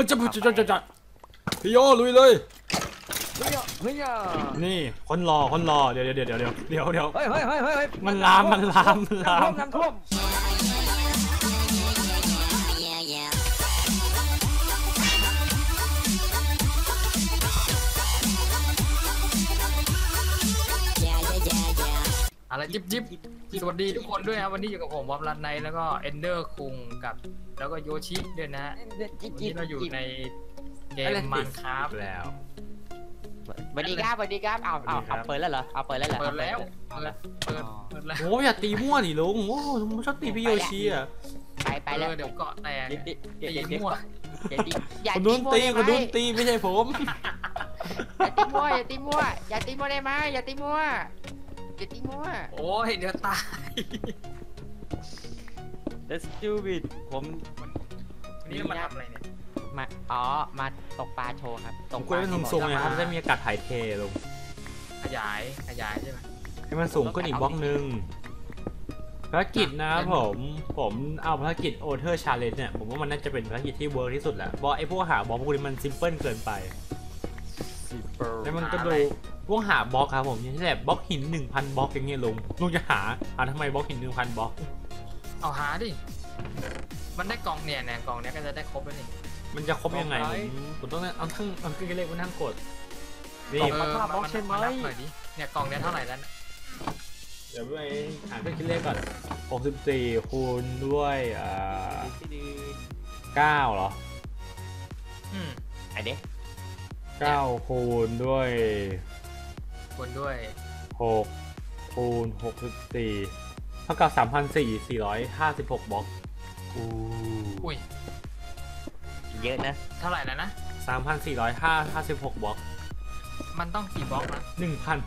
ฮ้ยจะจะจะจะจะพี่โยลุยเลย เฮ้ยเฮ้ยนี่คนรอคนรอเดี๋ยวเดี๋ยวเดี๋ยวเดี๋ยวเดี๋ยวเดี๋ยวเฮ้ยเฮ้ยเฮ้ยเฮ้ยมันลามมันลามมันลามน้ำท่วม Yeah, อะไรจิบจิบสวัสดีทุกคนด้วยครับวันนี้อยู่กับผมวอมรันไนแล้วก็เอนเดอร์คุงกับ แล้วก็โยชิด้วยนะฮะวันนี้เราอยู่ในเกมมันครับแล้วสวัสดีครับสวัสดีครับเอาเอาสวัสดีครัเอาบเปิดแล้วเหรอเอาเปิดแล้วเหรอเปิดแล้วเอาเปิแล้ดวเปิดเปิดแล้วโอ้ยอย่าตีมั่วดิลุงโอ้ผมชอบตีพี่โยชิอะไปไปแล้วเออเดี๋ยวเกาะแตกเดี๋ยวเดี๋ยวตีเดี๋ยวเดี๋ยวมั่วอย่าตีอย่าคนนู้นตีมั่วคนนู้นได้ไหมตีไม่ใช่ผมอย่าตีมั่วอย่าตีมั่วอย่าตีมั่วได้ไหมอย่าตีมั่ว อย่าตีมั่วโอ้ยเดี๋ยวตาย Let's do it ผมวันนี้เรามาทำอะไรเนี่ยมาอ๋อ มาตกปลาโชว์ครับตผมกควรเป็นสูงๆไงครับจะมาจะมีอากาศถ่ายเทลง ขยายขยายใช่ไหมให้มันสูงขึ้นอีกบล็อกหนึ่งภารกิจนะครับผม ผมเอาภารกิจ other challenge เนี่ย ผมว่ามันน่าจะเป็นภารกิจที่ work ที่สุดแหละเพราะไอ้พวกหาบล็อกพวกนี้มัน simple เกินไปแล้วมันก็ดู พวกหาบล็อกครับผมอย่างเช่นแบบบล็อกหิน 1,000บล็อกอย่างเงี้ยลุงลุงจะหาหาทำไมบล็อกหิน 1,000บล็อกเอาหาดิ มันได้กล่องเนี่ยเนี่ยกล่องเนี้ยก็จะได้ครบแล้วนี่ มันจะครบยังไง ผมผมต้องเอาทั้งเอาขึ้นเลขมาทั้งกดนี่เออมาบล็อกใช่ไหมหน่อยดิเนี่ยกล่องเนี้ยเท่าไหร่แล้วนะเดี๋ยวไปหาเครื่องคิดเลขก่อน 64 คูณด้วยอ่า9เหรอ อืมไอเด็ก9คูณด้วย คนด้วย6คูณ64เท่ากับ3,456บล็อกอู้อุ้ยเยอะนะเท่าไหร่แล้วนะ3,456บล็อกมันต้องกี่บล็อกนะ1,000มัน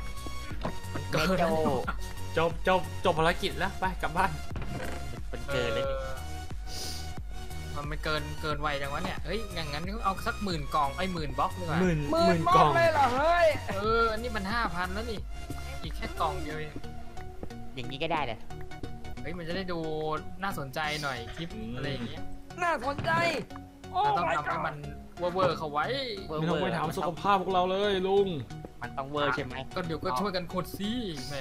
เมเกินโจจบจบจบภารกิจแล้วไปกลับบ้านมันเกินเลยออ มันไม่เกินเกินไวจังวะเนี่ยเฮ้ยอย่างนั้นก็เอาสักหมื่นกล่องไอ้หมื่นบล็อกดีกว่าหมื่นหมื่หมื่นนบกล็ล่ออกงเลยเหรอเฮ้ยเออนี่มันห้าพันแล้วนี่อีกแค่กล่องเดียวเองอย่างนี้ก็ได้เลยเฮ้ยมันจะได้ดูน่าสนใจหน่อยคลิปอะไรอย่างเงี้ยน่าสนใจ โอ้ เราต้อง my ทำให้ god มันเวอร์ๆเขาไว้เวอร์ไม่ต้องไปเวอร์ถามสุขภาพพวกเราเลยลุง มันต้องเวอร์ใช่ไหม ก็เดี๋ยวก็ช่วยกันขุดสิแหม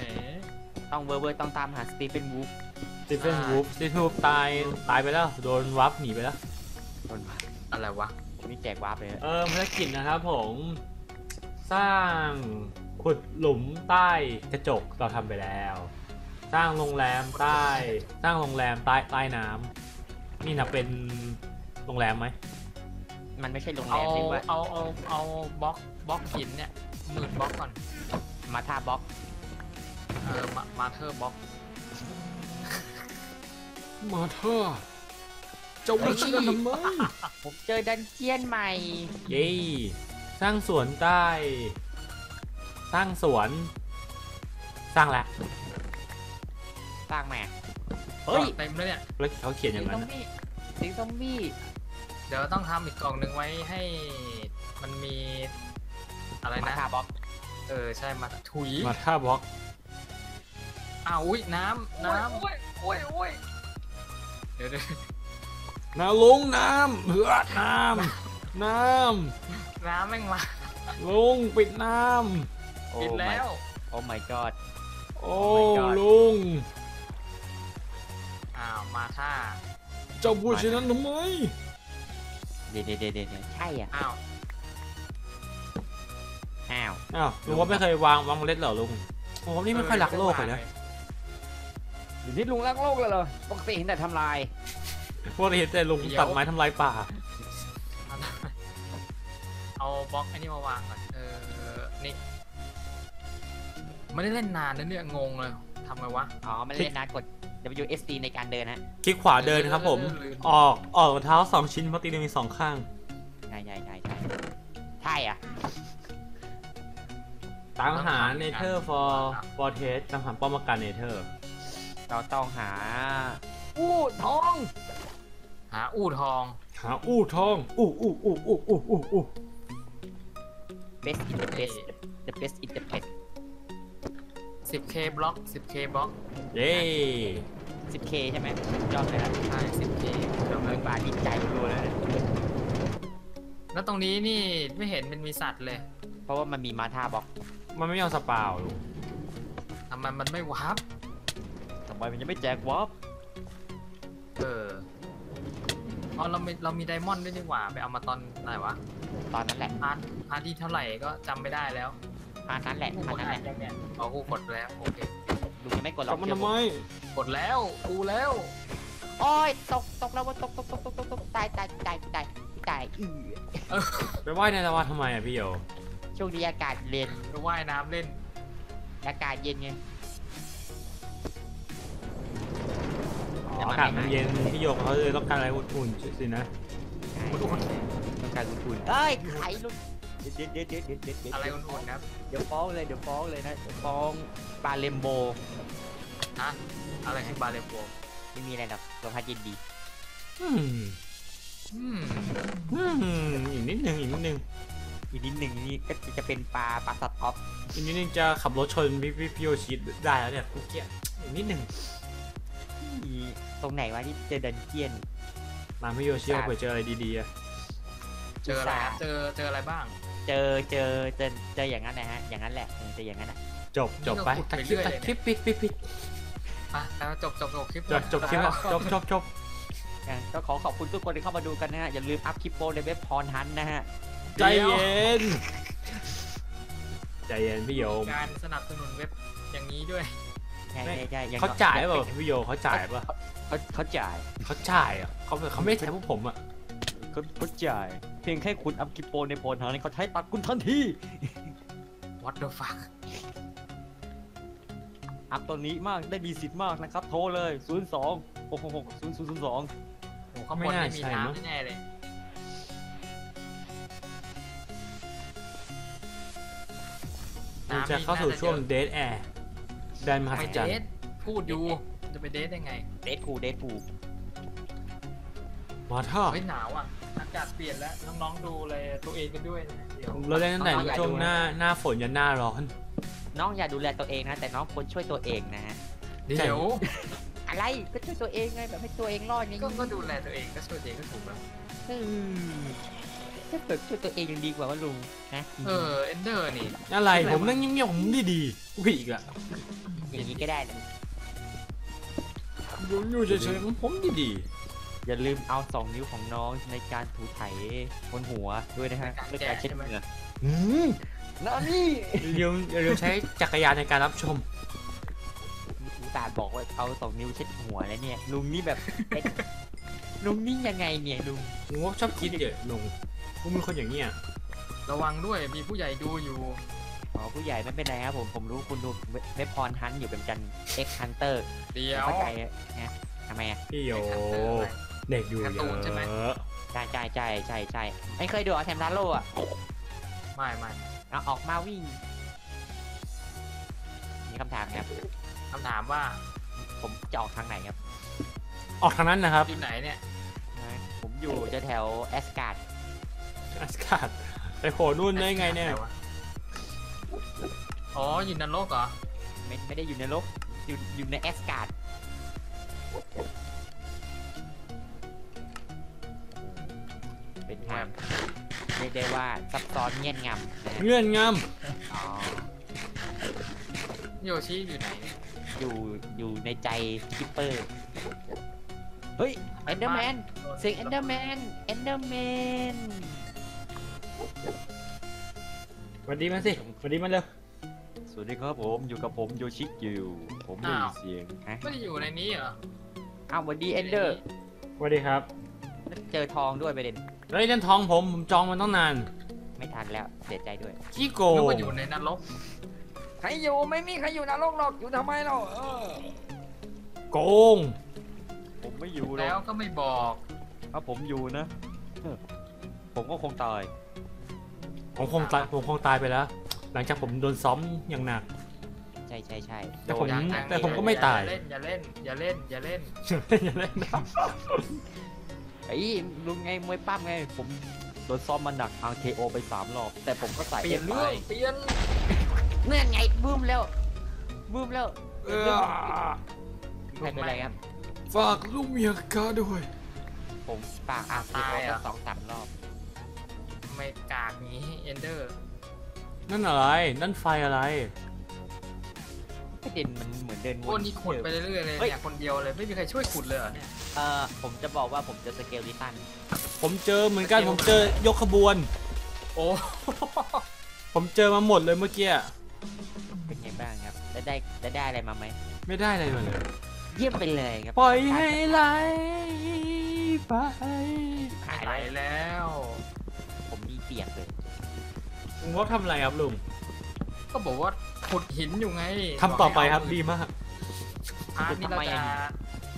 ต้องเวอร์เวอร์ต้องตามหาสตีเฟนวูฟสตีเฟนวูฟสตีเฟนวูฟตายตายไปแล้ว โดนวับหนีไปแล้วคนมาอะไรวะผมนี่แจกวาร์ปเลยนะเออภารกิจนะครับผม สร้างขุดหลุมใต้กระจกเราทำไปแล้ว สร้างโรงแรมใต้ สร้างโรงแรมใต้ใต้น้ำนี่นะเป็นโรงแรมไหมมันไม่ใช่โรงแรเอามเรียกว่าเอาเอาเอาบล็อกบล็อกหินเนี่ยหมื่นบล็อกก่อน มาท่าบล็อก เออมามาเธอร์บล็อกมาเถอะเจ้าวิชกันทำไมผมเจอดันเจียนใหม่ เย้สร้างสวนใต้ สร้างสวน สร้างแล้วสร้างแม่เฮ้ยเต็มเลยเนี่ยแล้วเขาเขียนอย่างซนั้อนมอะบี้สิงซอมบี้เดี๋ยวต้องทำอีกกล่องหนึ่งไว้ให้มันมีอะไรมานะท่าบล็อก เออ ใช่มาถุยมาท่าบล็อก อ้าวอุ้ยน้ำน้โอ้ยโอ้ยโอ้ยำเดี๋ยวเดี๋ยวนาลงน้ำเหือดน้ำน้น้ำแม่งมาำลุงปิดน้โอ้ปิดแล้ว โอ้ my god ำโอ้ Oh my god ลุงอ้าวมาท่าเจ้าพูดเช่นนั้นทำไมเดี๋ยวเดี๋ยวเดี๋ยวเดี๋ยวใช่อะ อ้าวอ้าว อ้าวลุงว่าไม่เคยวางวางเมล็ดเหรอลุงโอ้ผมนี่ไม่ค่อยรักโลกเลยนะ เดี๋ยวนี้ลุงรักโลกเลยเหรอปกติเห็นแต่ทำลาย พวกเราเห็นแต่ลุงตัดไม้ทำลายป่า เอาบล็อกอันนี้มาวางก่อน เออ นี่ไม่ได้เล่นนานนะเนี่ยงงเลยทำไงวะ อ๋อไม่เล่นนะกด WSD ในการเดินฮะคลิกขวาเดินครับผม ลืม ออกออกรองเท้าสองชิ้นเพราะตีนมีสองข้าง ใช่ใช่ใช่ใช่ใช่อะตามหาเนเธอร์ for for test ตามหาป้อมปราการเนเธอร์ เราต้องหา อู้ทอง หาอู่ทอง หาอู้ทอง อู้อู้อู้อู้อู้อู้อู้ best in the best the best in the best 10k บล็อก 10k บล็อกเย้ 10k ใช่ไหมยอดเลยนะใช่ 10k เดี๋ยวเงิเงินนบาทดีใจรัวเลยนะแล้วตรงนี้นี่ไม่เห็นเป็นมีสัตว์เลยเพราะว่ามันมีมาท่าบล็อก มันไม่ยอมสปาวลุงทำไมมันไม่วาร์ปทำไมมันยังไม่แจกวอฟเอออ๋อเรามีเรามีไดมอนด์ด้วยนี่หว่า ไปเอามาตอนไหนวะตอนนั้นแหละพาร์ทพาร์ทที่เท่าไหร่ก็จำไม่ได้แล้วอันนั้นแหละกูอักนดนั้นอ่าแหนละยังเนี่ยอ๋อกูกดแล้วโอเคลุงยังไม่กดหรจัอบกมันเชื่อทำผไมมกดแล้วกูแล้วโอ้ยตกตกแล้วว่าตกตกตกตกตกตกตายตายตายตายตายอือไปว่ายในตะวันทำไมอะพี่โยช่วงนี้อากาศเย็นไปว่ายน้ำเล่นอากาศเย็นไง อ๋ออากาศมันเย็นพี่โยเขาเลยต้องการอะไรอุ่นๆสินะต้องการอุ่นๆเอ้ยไข่ลุงเด็ดเด็ดเด็ดเด็ดเด็ดเด็ดอะไรอุ่นๆครับเดี๋ยวฟ้องเลยเดี๋ยวฟ้องเลยนะเดี๋ยวฟ้องปลาเลมโบฮะอะไรคือบาเลโปไม่มีอะไรหรอกลมพัดเย็นดีอืมอืมอืมอีกนิดนึงอีกนิดนึงอีกนิดหนึ่งนี่ก็จะเป็นปลาปลาสัตว์ท็อปอีกนิดนึงจะขับรถชนพี่พี่พี่โยชิได้แล้วเนี่ยเมื่อกี้อีกนิดนึงมี ตรงไหนวะที่เจอดันเจียน มาพี่โยชิเอาเผื่อเจออะไรดีๆอะเจออะไรครับเจอเจออะไรบ้าง เจอเจอเจอเจออย่างนั้นนะฮะ อย่างนั้นแหละเออเจออย่างนั้นอะ จบจบไปนี่ก็ตัดขุดคลิปไปเรื่อยตัดคลิปปิดปิดปิดอะแล้วจบจบจบคลิปจบจบคลิปแล้วจบจบจบอะก็ขอขอบคุณทุกคนที่เข้ามาดูกันนะฮะ อย่าลืมอัพคลิปโปรในเว็บพรฮันนะฮะ ใจเย็น ใจเย็นพี่โยม การสนับสนุนเว็บอย่างนี้ด้วย ใช่ใช่ใช่ยังเขาจ่ายเปล่าพี่โยเขาจ่ายเปล่าเขาเขาจ่ายเขาจ่ายอะเขาเขาไม่ได้ใช้พวกผมอะเขาเขาจ่าย เพียงแค่คุณอัพคลิปโปในโพลทางนี้เขาใช้ตัดคุณทันที What the fuck อัพตัวนี้มากได้มีสิทธิ์มากนะครับ โทรเลย 0 2 6 6 6 0 0 0 2โหข้างบนไม่มีน้ำแน่เลยเราจะเข้าสู่ช่วงเดทแอร์ แดนมหัไปศเดจรรทย์พูดอยู่จะไปเดทได้ไง เดทพูเดทพูมาท่าเฮ้ยหนาวอะอากาศเปลี่ยนแล้วน้องๆดูเลยตัวเองกันด้วยนะเดี๋ยวเราเล่นตั้งแต่ช่วงหน้าหน้าฝนยันหน้าร้อน น้องอย่าดูแลตัวเองนะ แต่น้องควรช่วยตัวเองนะฮะเดี๋ยวอะไรก็ช่วยตัวเองไงแบบให้ตัวเองรอดไงก็ก็ดูแลตัวเองก็ช่วยตัวเองก็ถูกแล้ว เออถ้าแบบช่วยตัวเองยังดีกว่าว่าลุงนะเออเอนเดอร์นี่อะไรผมนั่งเงียบๆผมดีดีๆอุ้ยอีกอะอย่างนี้ก็ได้นะอยู่อยู่เฉยๆของผมดีดีอย่าลืมเอา2นิ้วของน้องในการถูไถบนหัวด้วยนะฮะด้วยการเช็ดเหงื่อๆอืมนั่นนี่อย่าลืมอย่าลืมใช้จักรยานในการรับชมอุตส่าห์บอกว่าเอาสองนิ้วเช็ดหัวแล้วเนี่ยลุงนี่แบบลุงนี่ยังไงเนี่ยลุงผมว่าชอบคิดเยอะลง ผมเป็นคนอย่างเนี้ยระวังด้วยมีผู้ใหญ่ดูอยู่ อ๋อผู้ใหญ่ไม่เป็นไรครับผมผมรู้คุณดูเว็บพรฮันอยู่เป็นกันเอ็กฮันเตอร์เดี๋ยวเข้าใจนะทำไมอะพี่โยไอ้ Hunter อะไรเด็กอยู่เยการ์ตูนใช่ไหมอะใช่ใช่ใช่ใช่ใช่ไอ้เคยดูอาแทมลาโลอะไม่ไม่เอาออกมาวิ่ง มีคำถามครับคำถามว่า ผมจะออกทางไหนครับ ออกทางนั้นนะครับอยู่ไหนเนี่ย ผมอยู่แถวๆแอสการ์ด อากาศไปโผล่นู่นได้ไงเนี่ยหวะอ๋ออยู่นรกเหรอไม่ไม่ได้อยู่ในโลกอยู่อยู่ในแอสการ์ดเป็นทางเรียกได้ว่าซับซ้อนเงียบงำนะฮะเงื่อนงอ๋อโยชิอยู่ไหนเนี่ย อยู่อยู่ในใจคิปเปอร์ เฮ้ยเอนเดอร์แมนเสียงเอนเดอร์แมนเอนเดอร์แมน วัสดีมันสิสวัสดีมันเร็วสวัสดีครับผมอยู่กับผมโยชิกิวผมได้ยินเสียงไม่ได้อยู่ในนี้เหรออ้าวสวัสดีเอนเดอร์สวัสดีครับเจอทองด้วยประเด็นแล้วไอ้นั่นทองผมผมจองมันต้องนานไม่ทันแล้วเสียใจด้วยขี้โกนึกงว่าอยู่ในนรกใครอยู่ไม่มีใครอยู่นรกหรอกอยู่ทำไมเราเออโกง ผมไม่อยู่หรแล้วอกก็ไม่บอกถ้าผมอยู่นะเออผมก็คงตาย ผมคงตายผมคงตายไปแล้ว หลังจากผมโดนซ้อมอย่างหนัก ใช่ใช่ใช่แต่ผมโดนยังแต่ผมก็ไม่ตาย อย่าเล่นอย่าเล่นอย่าเล่นอย่าเล่นอย่าเล่นนะไอ้ยลุงไงมวยปั้มไง ผมโดนซ้อมมาหนัก RKO ไป3รอบ แต่ผมก็ใส่เปลี่ยนเรื่องเปลี่ยนเนี่ยไงบูมแล้วบูมแล้วเออใครเป็นไรครับฝากลูกเมียก้าด้วย ผมปากอาร์ตายโอเหรอสองสามรอบ งี้เอนเดอร์นั่นอะไร นั่นไฟอะไรประเด็นมันเหมือนเดินโอ้นี่ขุดไปเรื่อยๆเลยเนี่ยคนเดียวเลยไม่มีใครช่วยขุดเลยเหรอเนี่ยเอ่อผมจะบอกว่าผมจะสเกลลิตันผมเจอเหมือนกันผมเจอยกขบวน โอ้ผมเจอมาหมดเลยเมื่อกี้เป็นไงบ้างครับได้ได้ได้ได้อะไรมาไหมไม่ได้อะไรมาเลย เยี่ยมไปเลยครับปล่อยให้ไหลไปหายไหลแล้ว แล้วผมดีเปียกเลยลุงว่าทำอะไรครับลุงก็บอกว่าขุดหินอยู่ไงทำต่อไปครับกให้ดีเามาก part นี้เราจะ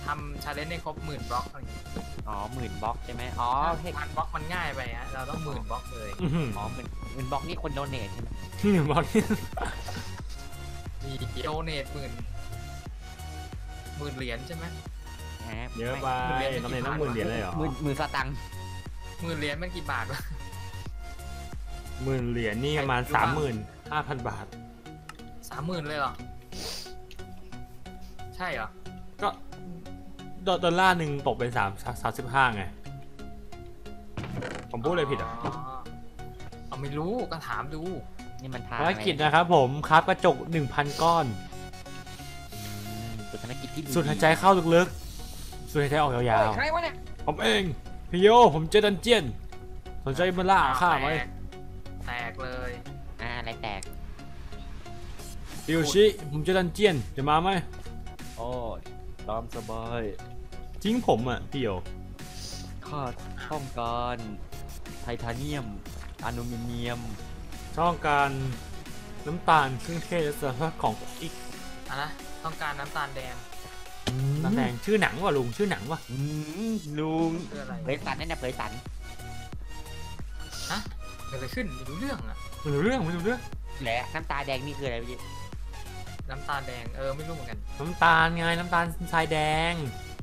ทำ challenge ให้ครบหมื่นบล็อกอะไรอย่างเงี้ยอ๋อหมื่นบล็อกใช่ไหมอ๋อเฮ้ยพันบล็อกมันง่ายไปฮะเราต้องหมื่นบล็อกเลยอื้อหืออ๋อหมื่นหมื่นบล็อกนี่คน donate ใช่ไหมหนึ่งบอลนี่มี donate หมื่นหมื่นเหรียญใช่ไหมฮะเยอะไปหมื่นเหรียญน้ำเนยต้องหมื่นเหรียญเลยเหรอหมื่นหมื่นสตังค์หมื่นเหรียญมันกี่บาทวะ หมื่นเหรียญนี่ประมาณใครสามรู้หบ้ามื่นห้าพันบาท สามหมื่นเลยเหรอ ใช่เหรอ ก็ดอลลาร์หนึ่งตกเป็นสามสามสิบห้าไง ผมพูดเลยผิดอะเอาไม่รู้ก็ถามดู นี่มันทางภารกิจนะครับผมครับกระจก1,000ก้อนอืมสุดภารกิจที่ดีสูดหายใจเข้าลึกๆสูดหายใจออกยาวใครวะเนี่ยๆผมเอง พี่โยผมเจอดันเจียน สนใจมาล่าข้าไหม แตกแตกเลยอ่าอะไรแตกดิวชิผมเจอดันเจียนจะมาไหมโอ้ตามสบายจริงผมอะพี่โยข้าต้องการไทเทเนียมอลูมิเนียมช่องการน้ำตาลเครื่องเทศและสารพัดของอีกอะนะต้องการน้ำตาลแดงนักแสดงชื่อหนังว่ะลุงชื่อหนังว่ะอืมลุงคืออะไรเผยสันนั่นนะเผยสันฮะเกิดอะไรขึ้นไม่รู้เรื่องอะไม่รู้เรื่องไม่รู้เรื่องแหละน้ำตาแดงนี่คืออะไรพี่น้ำตาลแดงเออไม่รู้เหมือนกัน น้ำตาลไงน้ำตาลทรายแดง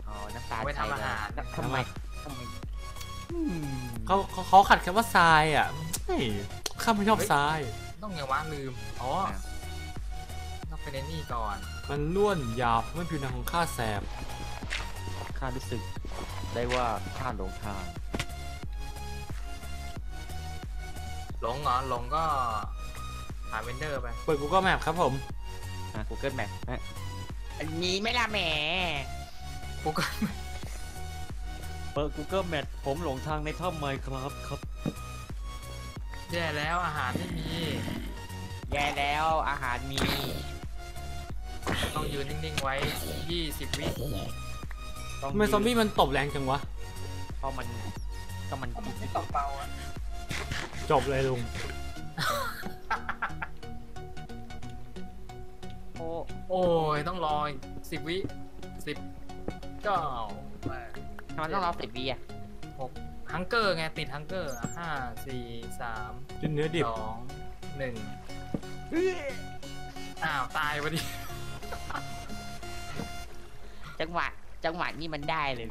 อ๋อ น้ำตาเอาไว้ทำอาหารใส่แดงทำไมทำไมอืมเขาเขาเขาขัดแค่ว่าทรายอะเฮ้ยข้าไม่ชอบทราย ต้องไงวะลืมอ๋อต้องไปในนี่ก่อน มันล้วนหยาบไม่ผิวหนังของข้าแสบข้ารู้สึกได้ว่าข้าหลงทาง หลงเหรอหลงก็หาเวนเดอร์ไปเปิด Google Map ครับผม อะ Google Map อะอันนี้ไม่ละแหมกูก็เปิด Google Map ผมหลงทางในถ้ำไมครับครับ แย่แล้วอาหารไม่มีแย่แล้วอาหารมีต้องยืนนิ่งๆไว้ 20 วิต้องทำไมซอมบี้มันตบแรงจังวะ เพราะมันก็มันไม่ตกเบาอะ จบเลยลุง โอ้โอ้ยต้องรออีก10วิสิบเก้าแปดทำไมต้องรอสิบวิอะฮังเกอร์ไงติดฮังเกอร์ห้าสี่สามกินเนื้อดิบสองหนึ่งอ้าวตายพอดีจังหวะจังหวะนี้มันได้เลย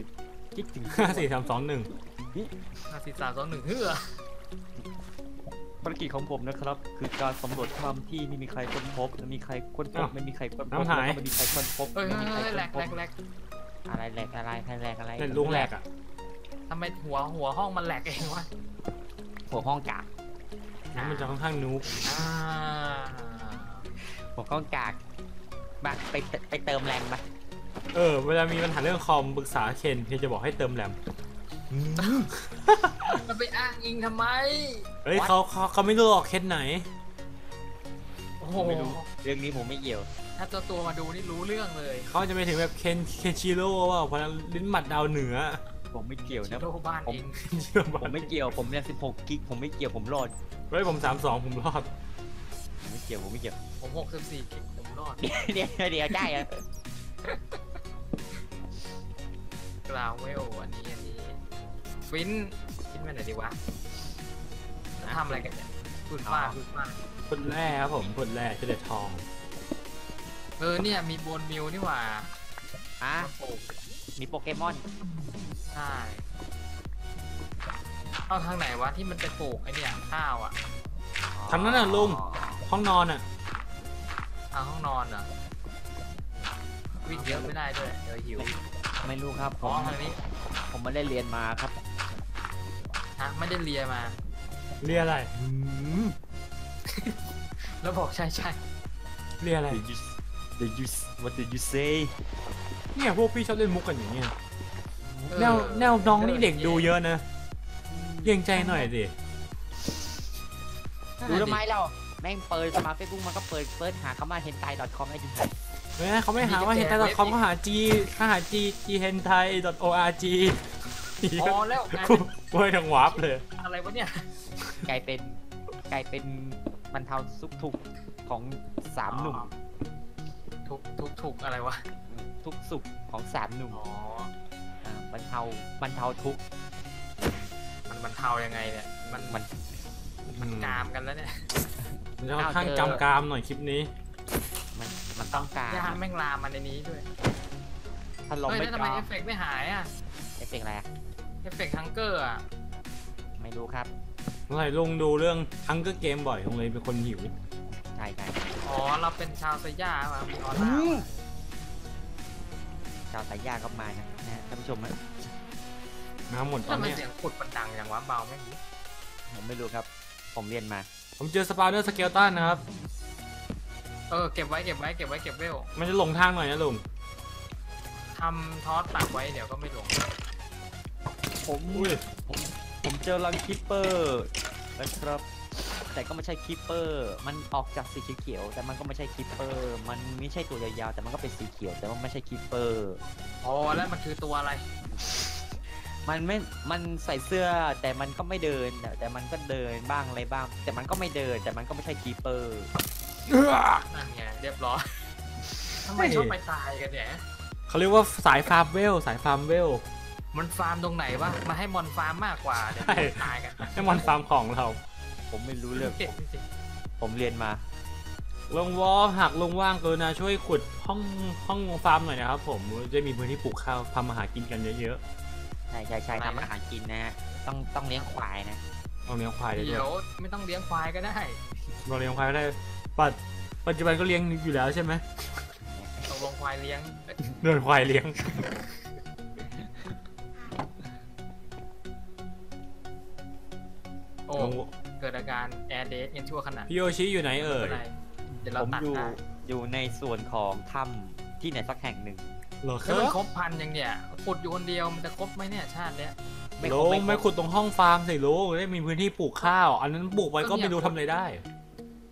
คิดถึงห้าสี่สามสองหนึ่งห้าสี่สามสองหนึ่งเฮือ ภารกิจของผมนะครับ คือการสำรวจถ้ำที่ไม่มีใครค้นพบและมีใครค้นพบไม่มีใครค้นพบแล้วก็ไม่มีใครค้นพบเอ้ยไม่มีใครเฮ้ยค้แหลนกพแหลบกแหลกอะไรแหลกอะไรใครแหลกอะไรเนี่ยลุงแหลกอะทำไมหัวหัวห้องมันแหลกเองวะหัวห้องกากน้ำมันจะค่อนข้างนูบอ่าหัวห้องกากมาไปเติไปเติมแรงมาเออ เวลามีปัญหาเรื่องคอมปรึกษาเคนเคนจะบอกให้เติมแรม จะไปอ้างอิงทำไม เฮ้ยเขาเขาเขาไม่รู้หรอกเคนไหน โอ้โห ไม่รู้เรื่องนี้ผมไม่เกี่ยว ถ้าตัวตัวมาดูนี่รู้เรื่องเลยเขาจะไปถึงแบบเคนเคนชิโร่ว่าพลังลิ้นหมัดดาวเหนือผมไม่เกี่ยวชินะโร่บ้านผมเองผมไม่เกี่ยว ผมเนี่ย16กิก ผมไม่เกี่ยว ผมรอด เฮ้ยผมสามสองผมรอด ผมไม่เกี่ยว ผมไม่เกี่ยว ผมหกสิบสี่กิก ผมรอด เดี๋ยวเดี๋ยวเดี๋ยวได้อะกราวเวลอันนี้อันนี้ ฟินฟินไปไหนดีวะทำอะไรกันเนี่ยพูดฟาดพูดฟาดผลแร่ครับผมผลแร่จะเด็ดทอง เออเนี่ยมีโบนมิวนี่หว่าอะโอ้โหมีโปเกมอน ใช่เอาทางไหนวะที่มันไปปลูกไอเนี่ยข้าวอะทางนั้นน่ะลุงห้องนอนอะทางห้องนอนเหรอวิ่งเยอะไม่ได้ด้วยเดี๋ยวหิว ไม่รู้ครับผอ๋อมทางนี้ผมไม่ได้เรียนมาครับ ฮะไม่ได้เลียมา เรียอะไรแล้วบอกใช่ใช่เรียอะไร Did you Did you What did you say เนี่ยพวกพี่ชอบเล่นมุกกันอย่างเงี้ยเออแนวแนวน้องนี่เด็กดูเยอะนะเกรงใจหน่อยสิดูทำไมเราแม่งเปิดสมาร์ทเฟซบุ๊กมันก็เปิดเปิดหาคำว่า hentai com ได้จริงเฮ้ยเขาไม่หาว่าเห็นแต่ .com เขาหา g เขาหา g g hentai org พอแล้วกลายกูเป็นกูให้ทั้งวับเลย อะไรวะเนี่ยกลายเป็นกลายเป็นบรรเทาสุขทุกข์ของสามหนุ่มทุกทุกทุกอะไรวะทุกสุขของสามหนุ่มอ๋อาบรรเทาบรรเทาทุกข์มันมันเทายังไงเนี่ยมันมันมันกามกันแล้วเนี่ยมันจะค่อนข้างกำกามหน่อยคลิปนี้ มันมันต้องการย่าแม่งลามมันในนี้ด้วยถ้าลมเฮ้ยไม่แล้วทำกไมรอเอฟเฟกต์ไม่หายอะ เอฟเฟกต์อะไรอะ เอฟเฟกต์ฮังเกอร์อะ ไม่รู้ครับเมื่อไหร่ลุงดูเรื่องฮังเกอร์เกมบ่อยลุงเลยเป็นคนหิว ใช่ใช่อ๋อ เราเป็นชาวสยามอะมีออร่าชาวสายยาก็มานะนะฮะท่านผู้ชมฮะน้ำหมดตอทำนไมเนี้ยเสียงขุดมันดังอย่างวะเบาแม่งดิผมไม่รู้ครับ ผมเรียนมา ผมเจอ spider skeleton นะครับ เออ เก็บไว้เก็บไว้เก็บไว้เก็บเวลมันจะหลงทางหน่อยนะลุงทำ torch ปักไว้เดี๋ยวก็ไม่หลง ผมอุ้ยผมเจอรัง creeper นะครับ แต่ก็ไม่ใช่ creeper มันออกจากสีเขียวๆแต่มันก็ไม่ใช่ creeper มันไม่ใช่ตัวยาวๆ แต่มันก็เป็นสีเขียว แต่ว่าไม่ใช่ creeper อ๋อแล้วมันคือตัวอะไร มันไม่ มันใส่เสื้อแต่มันก็ไม่เดิน แต่แต่มันก็เดินบ้างอะไรบ้าง แต่มันก็ไม่เดิน แต่มันก็ไม่ใช่ creeper นั่นไงเรียบร้อยทำไมชอบไปตายกันเนี่ยเขาเรียกว่าสายฟาร์มเวล สายฟาร์มเวล มันฟาร์มตรงไหนวะ มาให้มอนฟาร์มมากกว่าเดี๋ยวใช่ตายกันให้มันฟาร์มของเรา ผมไม่รู้เรื่องผมผมเรียนมา ลุงวอลหากลุงว่างกรุณาช่วยขุดห้องห้องฟาร์มหน่อยนะครับผมจะมีพื้นที่ปลูกข้าวทำอาหารกินกันเยอะใช่ใช่ใช่ทำอาหารกินนะฮะต้องต้องเลี้ยงควายนะๆเราเลี้ยงควายได้ด้เดี๋วยยวไม่ต้องเลี้ยงควายก็ได้เราเลี้ยงควายก็ได้ปัจปัจจุบันก็เลี้ยงอยู่แล้วใช่ไหมตกลงควายเลี้ยงเดินควายเลี้ยง โอ้ลงเกิดอาการแอร์เดสกันชั่วขณะพี่โยชิอยู่ไหนเอ่ยไม่ป็นไรเดี๋ยวผเรามตัดอยู่ได้อยู่ในส่วนของถ้ำที่ไหนสักแห่งหนึ่งเหรอคแล้วรัมันบครบพันยังเนี่ยขุดอยู่คนเดียวมันจะครบไหมเนี่ยชาติเนี้ยไม่ลุครบงไม่ไม่ครขุบดตรงห้องฟาร์มสิลุงได้มีพื้นที่ปลูกข้าว อันนั้นปลูกไปก็ไม่รู้ทำอะไรได้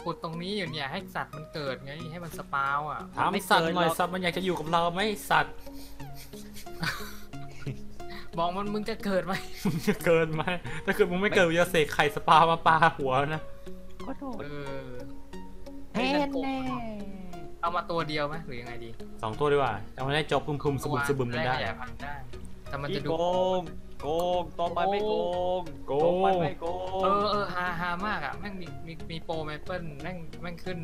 ขุดตรงนี้อยู่เนี่ยให้สัตว์มันเกิดไงให้มันสปาวอะถามสัตว์หน่อยสัตว์มันอยากจะอยู่กับเราไหมสัตว์ บอกมันมึงจะเกิดไหมมึงจะเกินไหมถ้าเกิดมึงไม่เกิดมึงจะเสกไข่สปามาปาหัวนะก็โทษเออแน่แน่เอามาตัวเดียวไหมหรือยังไงดีสองตัวดีกว่าจะมาได้จบคุมคุมๆสบุมสบุมกันได้แรขยายพันธุ์ได้แต่มันจะพี่ดูโกงโกงต่อไปไม่โกงโกต่อไปงไม่โกเองอเออฮาฮามากอะแม่งมีมีมีโปรเมเปิลแม่งแม่งขึ้น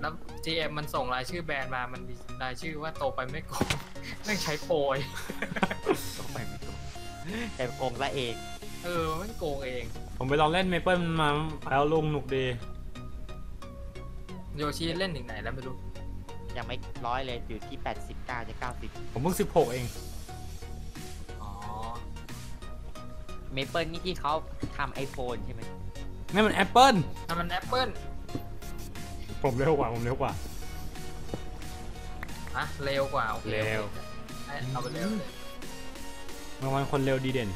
แล้ว GM มันส่งรายชื่อแบรนด์มามันมีรายชื่อว่าโตไปไม่โกงแม่งใช้โปรยก็ไม่ไม่โกงแต่โกงละเอง เออแม่งโกงเอง ผมไปลองเล่นเมเปิลมาแล้วลุงหนุกดี โยชิเล่นถึงไหนแล้วไม่รู้ ยังไม่ร้อยเลยอยู่ที่ 89จะ90 ผมเพิ่งสิบหกเอง อ๋อ เมเปิลนี่ที่เขาทำ iPhone ใช่ไหมนี่มันแอปเปิลถ้ามันแอปเปิล ผมเร็วกว่าผมเร็วกว่า อะเร็วกว่าโอเคเร็วให้เอาไปเร็วเลยรางวัลคนเร็วดีเด่น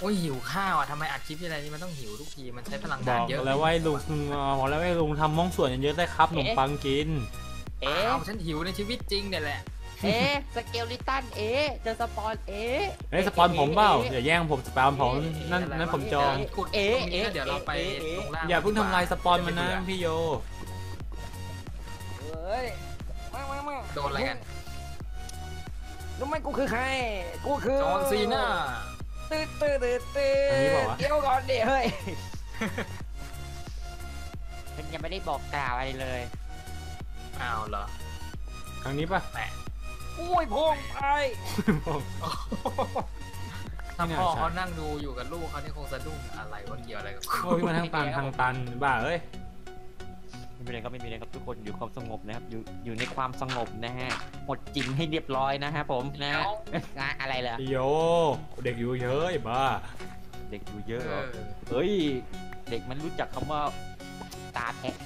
โอ้ยหิวข้าวอะทำไมอัดคลิปที่ไรนี่มันต้องหิวทุกทีมันใช้พลังบงานอกเยอะแล้วว่าให้ลุงบอกแล้วว่าให้ลุงทำห้องสวนเยอะๆได้ครับขนมปังกิน เอ๊ะอ้าวฉันหิวในชีวิตจริงเนี่ยแหละเอ๊ะ skeleton เอ๊ะเจอ spawn เอ๊ะเอ้ย spawn ผมเปล่าอย่าแย่งผม spawn ผมนั่นอะไรวะนั่นผมจองขุดเอ๊ะตรงนี้แล้วเอ๊ะเดี๋ยวเราไปเอ๊ะตรงล่างอย่าเพิ่งทำลาย spawn มันนะพี่โย เฮ้ยมามามาโดนอะไรกันรู้ไหมกูคือใคร กูคือจอห์นซีน่า ตื้อตื้อตื้อตื้ออันนี้บอกว่าเดี๋ยวก่อนดิเฮ้ยมันยังไม่ได้บอกกล่าวอะไรเลย อ้าวเหรอครั้งนี้ปะแปะอุ้ยพงไปถ้าไม่น่าพ่อใช่เขานั่งดูอยู่กับลูกเขานี่คงสะดุ้งอะไรว่าเกี่ยวอะไรกับกูโอ้ยมันทางตันทางตันบ้าเอ้ย ไม่เป็นไรครับไม่เป็นไรครับทุกคนอยู่ความสงบนะครับอยู่อยู่ในความสงบนะฮะหมดจริงให้เรียบร้อยนะฮะผมนะฮะอะอะไรเหรอพี่โยเด็กอยู่เยอะไอ้บ้าเด็กอยู่เยอะเอเหรออเฮ้ย เด็กมันรู้จักคำว่าตาแทะ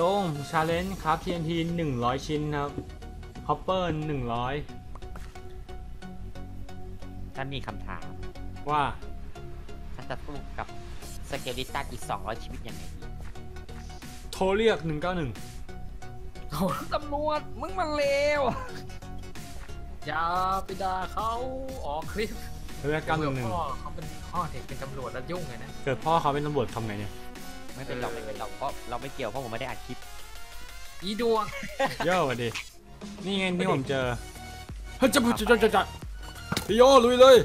ลุง challenge ครับ TNT 100 ชิ้นครับ copper 100 ท่านมีคำถามว่า ท่านจะสู้กับ skeleton อีก 200 ชีวิตยังไงดีโทรเรียก191โถ่ตำรวจมึงมันเลวอย่าไปด่าเขาออกคลิปโทรเรียกเกิด911พ่อเขาเป็นพ่อเด็กเป็นตำรวจแล้วยุ่งไงนะเกิดพ่อเขาเป็นตำรวจทำไงเนี่ยไม่เป็นเราไม่เป็นเราเพราะเราไม่เกี่ยวเพราะผมไม่ได้อัดคลิปอีดวงเยอะว่ะดินี่ไงที่ผมเจอเฮ้ยจะจะจะจะจะพี่โยลุยเลย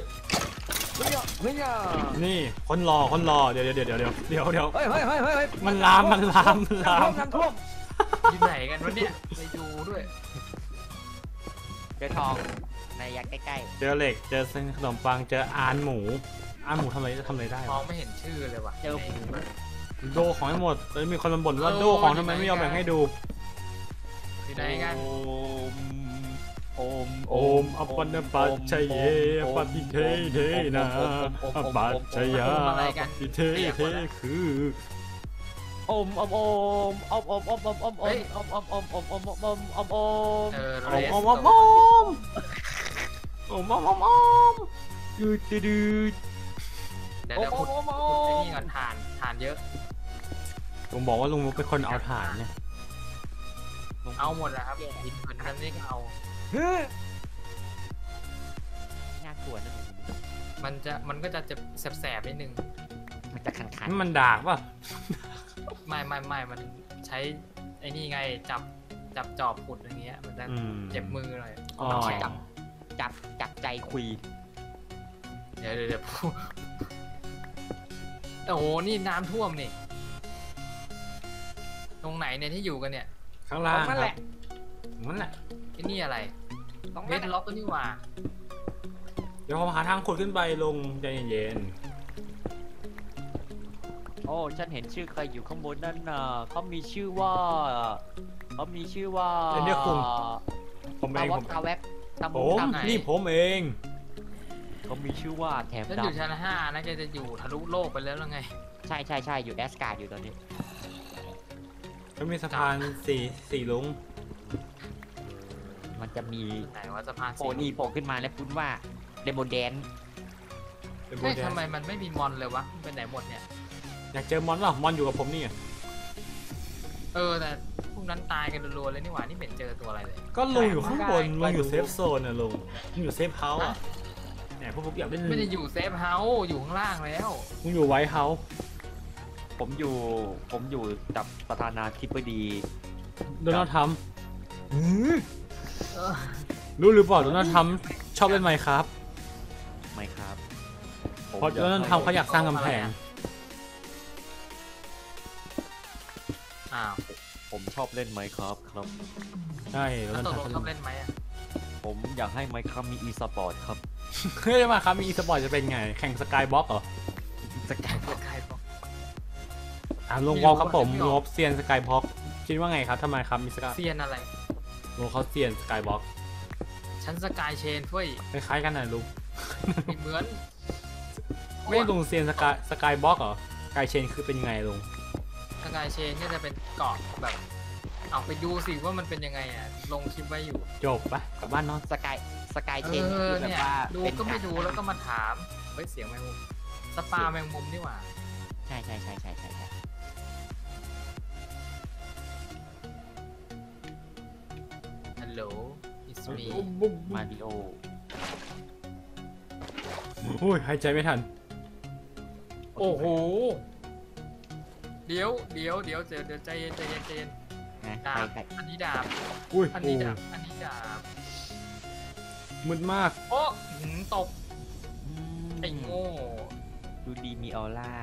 เฮ้ยเฮ้ยนี่คนรอคนรอเดี๋ยวเดี๋ยวเดี๋ยวเดี๋ยวเดี๋ยวเดี๋ยวเฮ้ยเฮ้ยเฮ้ยเฮ้ยมันลามมันลามมันลามน้ำท่วมอยู่ไหนกันวะเนี่ยไปดูด้วยเจอทองในระยะใกล้เจอเหล็กเจอเส้นขนมปังเจออานหมูอานหมูทำอะไรทำอะไรได้มองไม่เห็นชื่อเลยว่ะเจอในโดของให้หมดเอ้ยมีคนบ่นว่าโดของทำไมไม่ยอมแบ่งให้ดูอยู่ไหนกัน โอมโอมอปันนปัจชยเยปฏิเทเทนะอปัจชยาปฏิเทเทคือโอมโอมโอมโอมโอมโอมโอมโอมโอมโอมโอมโอมโอมโอมโอมโอมโอมโอมเออโอเรมสโอมโอมโอมโอมโอมโอมโอมดืดดืดดืดเดี๋ยวเดี๋ยวขุดขุดไอ้นี่ก่อนฐานฐานเยอะผมบอกว่าลุงมุกเป็นคนเอาถ่านเนี่ยเอาหมดแล้วครับหินผืนนั้นนี่ก็เอาเฮ้ยๆ น่ากลัวนะมันจะมันก็จะเจ็บแสบๆนิดนึง มันจะคันนี่มันดากป่ะ ไม่ไม่ไม่มันใช้ไอ้นี่ไงจับจับจอบขุดอย่างเงี้ย มันจะอืมเจ็บมือหน่อยอ๋อจับจับจับใจคุยเดี๋ยวเดี๋ยวเดี๋ยวโอ้โหนี่น้ำท่วมนี่ ตรงไหนเนี่ยที่อยู่กันเนี่ย ข้างล่างนั่นคแหรับละนั่นแหละ ไอ้นี่อะไรต้องเบนั่สนแหละล็อกก็นี่หว่าเดี๋ยวผมหาทางขุดขึ้นไปลงใจเย็นโอ้ฉันเห็นชื่อใครอยู่ข้างบนนั่นน่ะเขามีชื่อว่าเขามีชื่อว่าๆเดี๋ยวคุงผมเอตางวัผบมตาแวบตาผมุมตาไหนนี่ผมเองเขามีชื่อว่าแถมฉันดอยู่ชั้นห้านะแกจะอยู่ทะลุโลกไปแล้วหรือไง ใช่ใช่ใช่อยู่แอสการ์ดอยู่ตอนนี้ ก็มีสะพานสี่สี่ลุง มันจะมีไหนว่าสะพานโผล่นี่โผล่ขึ้นมาแล้วพูดว่าเดโมแดนเป็นโบเฮ้ยแดงทำไมมันไม่มีมอนเลยวะมันไปไหนหมดเนี่ย อยากเจอมอนเหรอมอนอยู่กับผมนี่ไงเออแต่พวกนั้นตายกันรัวๆเลยนี่หว่านี่เป็นเจอตัวอะไรเลย ก็ลุงอยู่ข้างบนลุงอยู่ safe zone นะลุงลุงอยู่ safe house อะฮะแหมพวกผมอยากเล่นไม่ได้อยู่ safe house อยู่ข้างล่างแล้ว ลุงอยู่ White House ผมอยู่ผมอยู่กับประธานาธิบดีโดนัลด์ทรัมป์เออ รู้หรือเปล่าโดนัลด์ทรัมป์ชอบเล่น Minecraft ไหมครับผมเพราะโดนัลด์ทรัมป์เขาอยากสร้างกำแพง อ้าวผมชอบเล่น Minecraft ครับ ใช่โดแล้นัวลตด์กทรัมลงชอบป์เล่นไหมอะผมอยากให้ไหมครับมีอีสปอร์ตครับเฮ้ยมาครับมีอีสปอร์ตจะเป็นไง แข่งสกายบ็อกเหรอสกายเปิดใครบอก อ่าลงไม่วรู้อลครับผมไม่รู้ งบเซียนสกายบ็อกคิดว่าไงครับทำไมครับมีสกายเซียนอะไร ลงเขาเซียนสกายบ็อกฉันสกายเชนเฟ้ยคล้ายๆกันนะลุงไม่เหมือนไม่ลุงเซียนสกายสกายบ็อกเหรอสกายเชนคือเป็นไงลุงสกายเชนก็จะเป็นเกาะแบบเอาไปดูสิว่ามันเป็นยังไงอะลงคลิปไว้อยู่ จบไปกลับบ้านนอนสกายสกายเอเชนอคือแบบเนี่ยว่าดูเป็นก็ไม่ดูแล้วก็มาถามเฮ้ยเสียงแมงมุมสปาแมงมุมนี่หว่า ใช่ใช่ใช่ใช่ใช่ โหล it's me มาริโอโอ้ยหายใจไม่ทัน โอ้โห เดี๋ยวเดี๋ยวเดี๋ยวเดี๋ยวเดี๋ยวใจเย็นใจเย็นใจเย็นนะดาใครบใครอันนี้ดาบ อุ้ยอันโอ้นี้ดาบ อันนี้ดาบ มืดมาก โอ้หืมตกอืมไอ้โง่ดูดีมีออร่า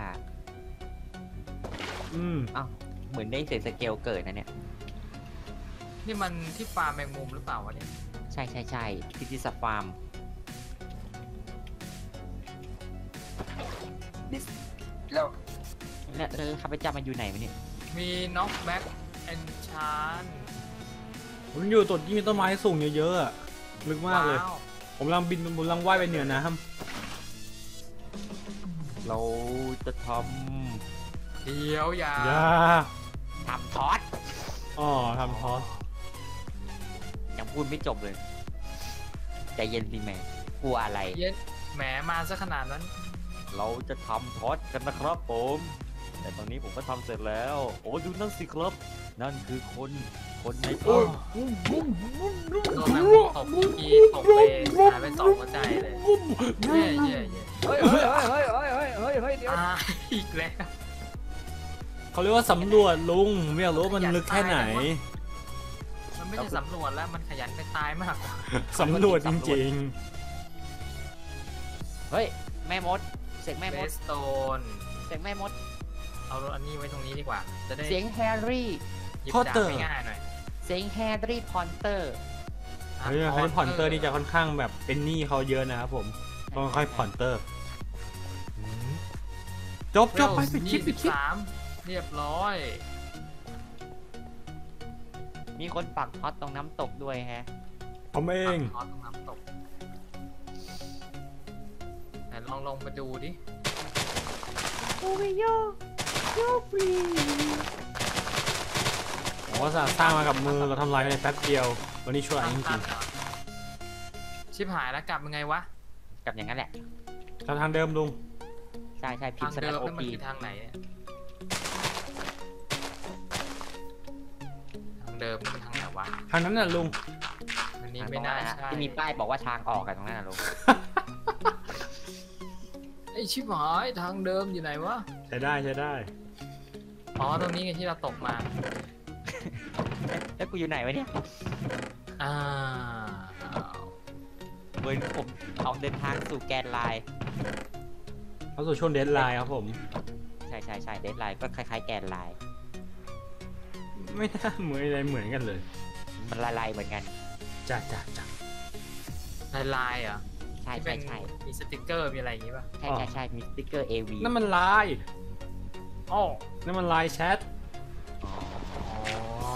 อืมเหมือนได้เศษสเกลเกิดนะเนี่ย นี่มันที่ฟาร์มแมงมุมหรือเปล่าวะเนี่ยใช่ใช่ใช่พิธีสฟาร์มแล้วแล้วแล้วข้าพเจ้ามันอยู่ไหนวะเนี่ยมี knockback enchant ผมอยู่ตรงที่มีต้นไม้สูงเยอะๆอะลึกมากเลยผมกำลังบินผมกำลังว่ายไปเหนือน้เราจะทเดี๋ยวอย่าอย่าทำทอดอ๋อทำ torch ยัง พูดไม่จบเลย ใจเย็นสิแม่กลัวอะไร เย็นแหมมาซะขนาดนั้นำเราจะทำทอดกันนะครับผม แต่ตอนนี้ผมก็ทำเสร็จแล้ว โอ้ดูนั่นสิครับ นั่นคือคนคนในทอดโดนแมงมุมตบเมื่อกี้ตบไปหายไปสองหัวใจเลยเย่เย่เย่เฮ้ยเฮ้ยเฮ้ยเฮ้ยเฮ้ยเฮ้ยเฮ้ยเดี๋ยวตายอีกแล้ว เขาเรียกว่าสำรวจลุงผมอยากรู้ว่ามันลึกแค่ไหนมัน ไม่ใช่สำรวจแล้วมันขยันไปตายมากกว่าสำรวจจริงเฮ้ย แม่มด เสียงแม่มด stone เสียงแม่มด เอารถอันนี้ไว้ตรงนี้ดีกว่า จะได้เสียงแฮร์รี่ หยิบดาบง่ายๆหน่อยเสียง Harry Potterๆเฮ้ยให้ผ่อนเตอร์นี่จะค่อนข้างแบบเป็นหนี้เขาเยอะนะครับผมต้องค่อยๆผ่อนเตอร์อืมจบจบไปปิดคลิปปิดคลิป สามเรียบร้อย มีคนปักท็อตตรงน้ำตกด้วยแฮะผมเองอ๋อต้องน้ำตกไหนลองลงมาดูดิโอ้ยโยโยฟรีผมว่าสร้างมากับมือเราทำลายภายในแป๊บเดียว วันนี้ช่วยจริงเหรอชิบหายแล้วกลับยังไงวะกับอย่างนั้นแหละๆทางทางเดิมลุงใช่ใช่พิมทางพ์สแลเดิชมโอนั่นมันพีคือทางไหน เนี่ยทางเดิมนี่มันทางไหนวะทางนั้นน่ะลุง อันนี้ไม่น่าใช่ที่มีป้ายบอกว่าทางออกกันตรงนั้นนะลุงไอชิบหายทางเดิมอยู่ไหนวะ ใช้ได้ใช้ได้ อ๋อตรงนี้ไงที่เราตกมา แล้วกูอยู่ไหนวะเนี่ยอ้าวเว้ยผมเอาเดินทางสู่ Grand Line เข้าสู่ช่วง deadline ครับผม ใช่ใช่ใช่ deadline ก็คล้ายๆ Grand Line ไม่น่าเหมือนอะไรเหมือนกันเลย มันละลายเหมือนกันจ้าจ้าจ้าลายลายๆเหรอะใช่ที่เป็ใช่นใช่มีสติกเกอร์มีอะไรอย่างงี้ป่ะใช่ใช่ใช่มีสติ๊กเกอร์ AV นั่นมันไลน์อ๋อนั่นมัน LINE chatอ๋อ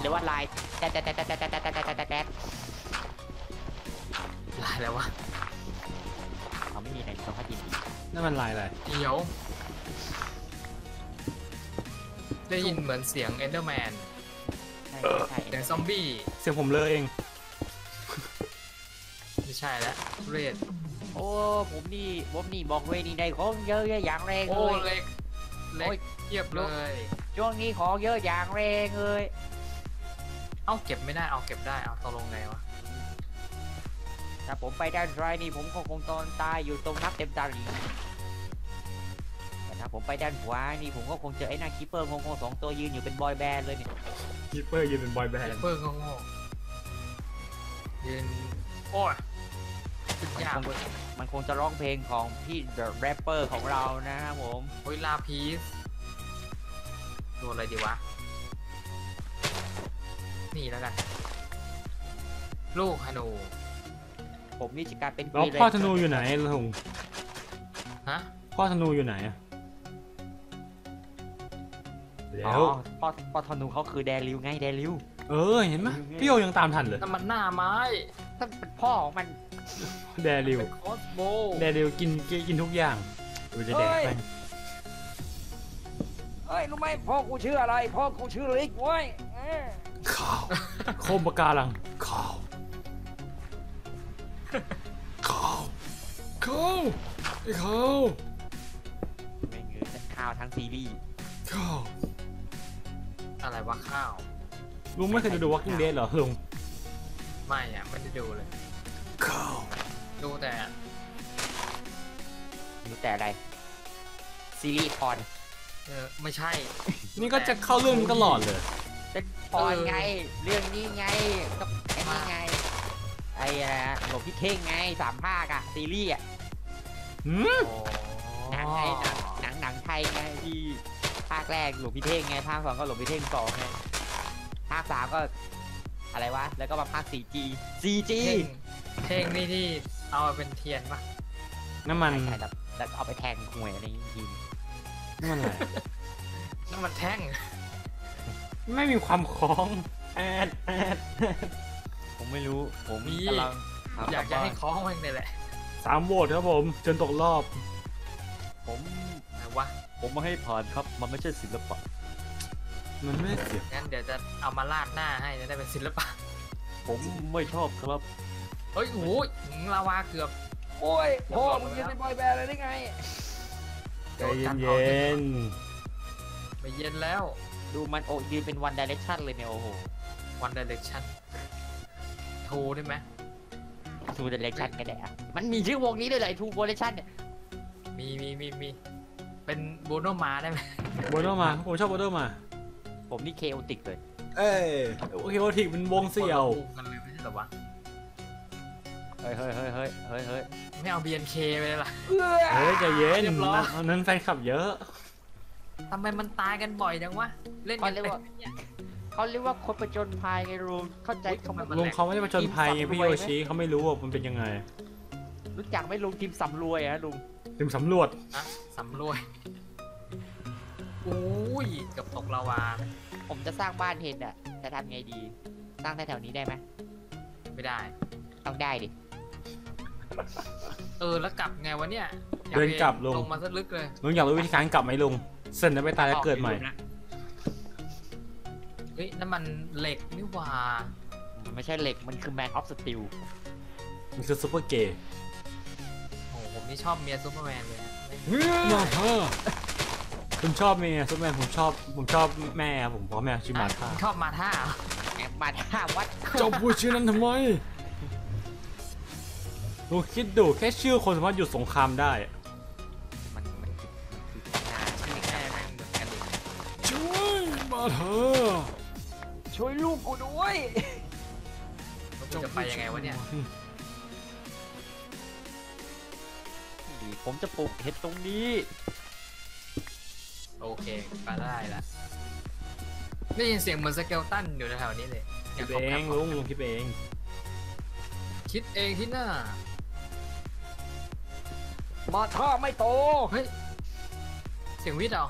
หรือว่าไลน์แต๊ดแต๊ดแต๊ดแต๊ดแต๊ดแต๊ดแต๊ดแต๊ดแต๊ดลายแล้ววะเขาไม่มีในตัวพัดยินดีนั่นมันไลน์อะไรเดี๋ยว ได้ยินเหมือนเสียงเอนเดอร์แมนใช่ใช่ใช่เสียงซอมบี้ เสียงผมเลยเอง ไม่ใช่แล้วเรดโอ้ผมนี่ผมนี่บอกเวยนี่ได้ของเยอะอย่างแรงโอ้เลย เล็กเล็โอ้กยเทียบเลย ช่วงนี้ของเยอะอย่างแรงเลยเอ้าเก็บไม่ได้เอาเก็บได้เอาตกลงไงวะถ้าผมไปด้านซ้ายนี่ผมก็คงตอนตายอยู่ตรงนับเต็มตาลีแต่ถ้า ผมไปด้านขวานี่ผมก็คงเจอไอ้หน้าคิปเปอร์งงๆสองตัวยืนอยู่เป็นบอยแบนด์เลยเนี่ยยิปเปอร์ยืนเป็นบอยแบนเอด์เปอร์โง่ๆยืนโอ้ยสุดยากเว้ยมันคงจะร้องเพลงของพี่ The Rapper ของเรานะครับผมโอ้ยลาพีสโดนอะไรดีวะ นี่แล้วกัน ลูกฮานูผมนี่จะกลายเป็นแล้ว Green พ่อธ Ranger นูอยู่ไหนลุงฮะ พ่อธนูอยู่ไหนอะอ๋ แล้อวพ่อพ่อธนูเขาคือแดริวไงแดริวเออเห็นไหมพี่โยยังตามทันเลยนั่นมันหน้าไม้ถ้าเป็นพ่อของมันแดริวเป็นคอสโบแดริวกินกินทุกอย่างดูจะแดกเฮ้ยไปเอ้ยรู้ไหมพ่อกูชื่ออะไรพ่อกูชื่อลิกเว้ยเออข้าวโคมปะการังข้าวข้าวข้าวไอ้ข้าวไม่เงยข้าวทั้งซีรีส์ข้าว อะไรวะข้าว ลุงไม่เคยดู The Walking Dead เหรอลุงไม่อะไม่ได้ดูเลย ข้าวดูแต่มีแต่อะไร ซีรีส์พรเออไม่ใช่ นี่ก็จะเข้าเรื่องตลอดเลย เป็นพรไง เรื่องนี้ไงก็ไอ้นี่ไง ไอ้อะไรนะหลวงพี่เท่งไงสามภาคอะซีรีส์อะหืมหนังไงหนังหนังหนังไทยไงที่ ภาคแรกหลวงพี่เท่งไงภาคสองก็หลวงพี่เท่งสองไงภาคสามก็อะไรวะแล้วก็มาภาค 4G 4G เท่งเท่งนี่ที่เอามาเป็นเทียนปะน้ำมันใช่ใช่แล้วแล้วเอาไปแทงหวยอะไรอย่างงี้น้ำมันอะไรนั่นมันแท่งไม่มีความคล้องแอดแอดผมไม่รู้ผมมีกำลังหอยากจะให้คคล้องมันเลยแหละสามโหวตครับผมจนตกรอบผม มาให้ผ่านครับ มันไม่ใช่ศิลปะ มันไม่เสียงั้นเดี๋ยวจะเอามาลาดหน้าให้จะได้เป็นศิลปะ ผมไม่ชอบครับ เฮ้ยโอ้ยลาวาเกือบ โอ้ยพ่อมึมึงงจะจะเป็เป็นนบบออยยแบแบนนด์ด์เลเลยยได้ได้ไงไงใจเย็นไม่เย็นแล้ว ดูมันโอ้ยืนเป็นวันดิเรกชันเลยเนี่ยโอ้โห One Direction โทรได้ไหมทูดิเรกชันกันแดะมันมีชื่อวงนี้ด้วยเลยทูดิเรกชันเนี่ยมีมีมีมี เป็นโบโนมาได้ไหมโบโดมาผมชอบโบโดมา ผมนี่เคโอติกเลย เอ้ยโอเคโอทิกเป็นวงเสี่ยวคนละวงกันเลยไม่ใช่เหรอวะเฮ้ยเฮ้ยเฮ้ยเฮ้ยเฮ้ยเฮ้ยไม่เอา BNK ไปเลยล่ะ เฮ้ยใจเย็นเรียบร้อย นั่นนั้นแฟนคลับเยอะ ทำไมมันตายกันบ่อยจังวะเล่นกันแต่เนี่ยเขาเรียกว่าคนประจนภัยไงรูเข้าใจอุ๊ยเขาไหมทำไมมันลุงเขาไม่ได้มาจนภัยไงพี่โยชิเขาไม่รู้ว่ามันเป็นยังไง รู้จักไหม่ลุงทีมสำรวยอะลุง ถึงสำรวจนะสำรวยอุ้ยเกือบตกลาวาผมจะสร้างบ้านเห็นอะจะทำไงดี สร้างแถวๆนี้ได้ไหมไม่ได้ ต้องได้ดิ เออแล้วกลับไงวะเนี่ยเดินกลับลง ลงมาซะลึกเลยลุงอยากรู้วิธีการกลับไหมลุงเสร็จแล้วไปตายแล้วเกิดใหม่ เฮ้ยนั่นมันเหล็กนี่หว่ามันไม่ใช่เหล็กมันคือ Man of Steel มันคือ super gay โอ้โหผม นี่ชอบเมียซูเปอร์แมนเลยนะไม่มาท่าผมชอบเมียซูเปอร์แมนผมชอบผมชอบแม่ครับผมเพราะแม่ชื่อมาท่าชอบมาท่าแอมมาท่าวัดเจ้าพูดชื่อนั้นทำไมลุงคิดดูแค่ชื่อคนสามารถหยุดสงครามได้อะมันมันคือมันคือนาชื่อแม่แม่งเหมือนกันเลยช่วยมาเถอะช่วยลูกกูด้วยแล้วกูจะไปยังไงวะเนี่ย ผมจะปลูกเห็ดตรงนี้ โอเคไปได้ละได้ยินเสียงเหมือน skeleton อยู่แถวๆนี้เลยคิดเองลุงลุงคิดเอง คิดเองที่หน้ามาท่าไม่โต เฮ้ย เสียง witch เหรอ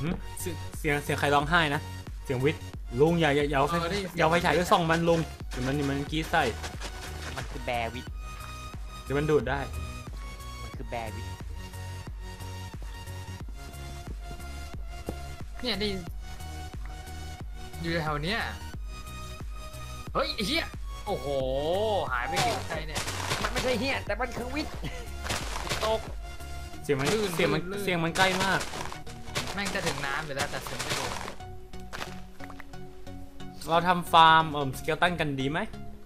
หึเสียงเสียงเสียงใครร้องไห้นะ เสียง witch ลุงอย่าอย่าอย่าเอาไฟเออได้ยินเสียงอย่าเอาไฟฉายด้วยส่องมันลุงเดี๋ยวมันเดี๋ยวมันกรี๊ดใส่ มันคือ Blair Witch เดี๋ยวมันดูดได้มันคือ Blair Witchเนี่ยได้ยินอยู่แถวๆเนี้ยเฮ้ยไอ้เฮียโอ้โห หายไปกี่ใครเนี่ยมันไม่ใช่เฮียแต่มันคือ witch ตก เสียงมันลื่นเสียงมันลื่น เสียงมันใกล้มาก แม่งจะถึงน้ำอยู่แล้วแต่ถึงไม่ลงเราทำฟาร์มเอ่อ skeleton กันดีไหม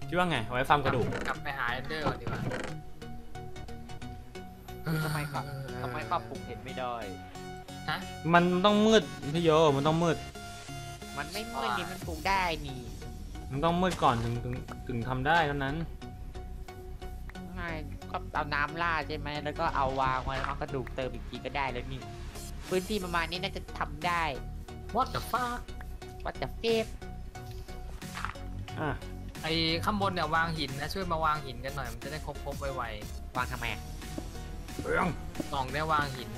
คิดว่าไงเอาไว้ฟาร์มกระดูกกลับไปหา Ender ก่อนดีกว่า ทำไมครับทำไมครับปลูกเห็ดไม่ได้มันต้องมืดพี่โยมันต้องมืด มันไม่มืดนี่มันปลูกได้นี่มันต้องมืดก่อนถึงถึงถึงทำได้เท่านั้นง่ายก็เอาน้ำราดใช่ไหมแล้วก็เอาวางไว้แล้วเอากระดูกเติมอีกทีก็ได้แล้วนี่พื้นที่ประมาณนี้น่าจะทำได้ What the fuck ว่าจะเฟฟอะไอ้ข้างบนเนี่ยวางหินนะช่วยมาวางหินกันหน่อยมันจะได้ครบๆไววางทำไมอะ เรื่องกล่องได้วางหิน